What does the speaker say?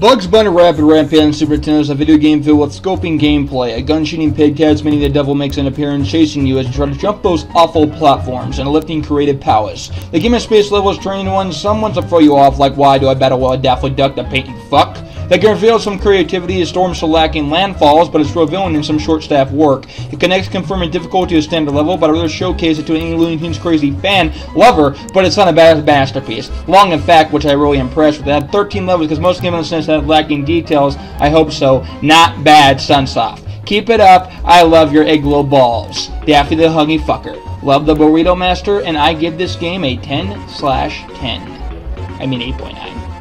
Bugs Bunny Rabbit Rampage on Super Nintendo is a video game filled with scoping gameplay. A gun-shooting pig meaning the devil makes an appearance chasing you as you try to jump those awful platforms and lifting creative powers. The game of space levels training one, someone's to throw you off like why do I battle while I Daffy Duck the painting fuck? That can reveal some creativity as storms still lacking landfalls, but it's revealing in some short-staffed work. It connects confirming difficulty to a standard level, but I'd rather showcase it to any Looney Tunes crazy fan, lover, but it's not a bad masterpiece. Long in fact, which I really impressed with. That 13 levels because most games in the sense that lacking details. I hope so. Not bad, Sunsoft. Keep it up. I love your igloo balls. Daffy the Huggy Fucker. Love the Burrito Master, and I give this game a 10 slash 10. I mean 8.9.